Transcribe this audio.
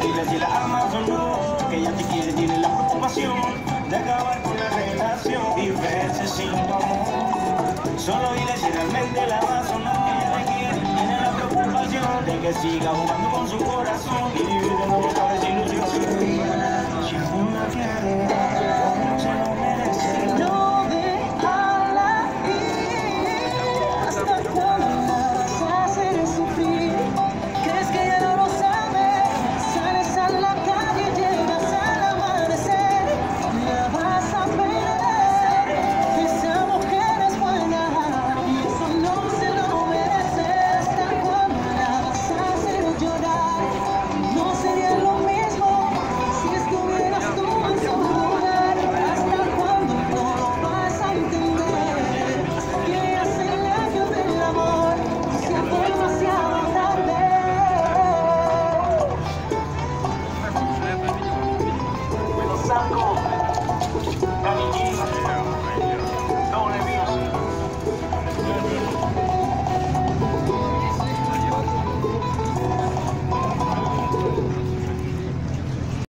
dile si la amas o no, que ella te quiere, tiene la preocupación de acabar con la relación y verse sin tu amor. Solo dile si realmente la amas o no, que quiere, tiene la preocupación de que siga jugando con su corazón y vive de nuevo sin ilusión. Si.